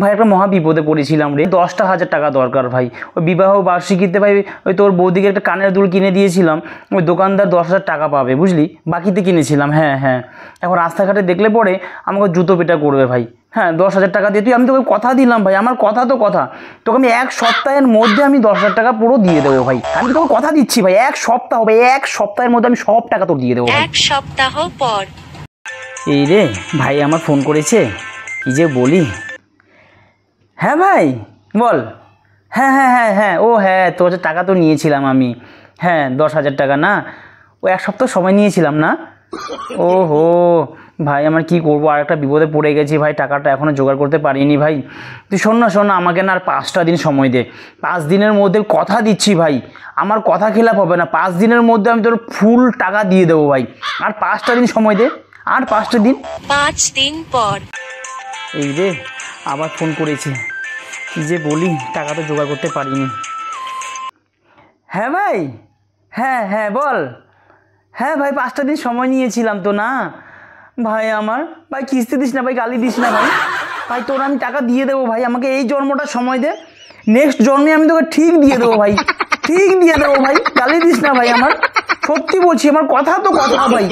ভাই একটা মহা বিপদে পড়েছিলাম রে। দশটা হাজার টাকা দরকার ভাই। ওই বিবাহ বার্ষিকীতে ভাই ওই তোর বৌদিকে একটা কানের দুল কিনে দিয়েছিলাম। ওই দোকানদার দশ হাজার টাকা পাবে বুঝলি? বাকিতে কিনেছিলাম হ্যাঁ হ্যাঁ। এখন রাস্তাঘাটে দেখলে পরে আমাকে জুতো পেটা করবে ভাই। হ্যাঁ দশ হাজার টাকা দিয়ে তুই আমি তোকে কথা দিলাম ভাই আমার কথা তো কথা। তোকে আমি এক সপ্তাহের মধ্যে আমি দশ হাজার টাকা পুরো দিয়ে দেবো ভাই। আমি তোকে কথা দিচ্ছি ভাই এক সপ্তাহ হবে এক সপ্তাহের মধ্যে আমি সব টাকা তোর দিয়ে দেবো ভাই। এক সপ্তাহ পর। এই রে ভাই আমার ফোন করেছে। কি যে বলি? হ্যাঁ ভাই বল। হ্যাঁ হ্যাঁ হ্যাঁ হ্যাঁ ও হ্যাঁ তোর কাছে টাকা তো নিয়েছিলাম আমি। হ্যাঁ দশ হাজার টাকা না? ও এক সপ্তাহ সময় নিয়েছিলাম না? ও হো ভাই আমার কি করব? আর একটা বিপদে পড়ে গেছি ভাই টাকাটা এখনও জোগাড় করতে পারিনি ভাই। তুই শোন না শোন না আমাকে না আর পাঁচটা দিন সময় দে। পাঁচ দিনের মধ্যে কথা দিচ্ছি ভাই। আমার কথা খেলাপ হবে না। পাঁচ দিনের মধ্যে আমি তোর ফুল টাকা দিয়ে দেবো ভাই। আর পাঁচটা দিন সময় দে। আর পাঁচটা দিন। পাঁচ দিন পর। এই রে। আবার ফোন করেছে। যে বলি, টাকা তো জোগাড় করতে পারিনি। হ্যাঁ ভাই হ্যাঁ হ্যাঁ বল। হ্যাঁ ভাই, পাঁচটা দিন সময় নিয়েছিলাম তো না। ভাই আমার, ভাই কিস্তি দিস না ভাই, গালি দিস না ভাই। ভাই তোর আমি টাকা দিয়ে দেবো ভাই, আমাকে এই জন্মটা সময় দে। নেক্সট জন্মে আমি তোকে ঠিক দিয়ে দেবো ভাই। ঠিক দিয়ে দেবো ভাই, গালি দিস না ভাই আমার। সত্যি বলছি, আমার কথা তো কথা ভাই।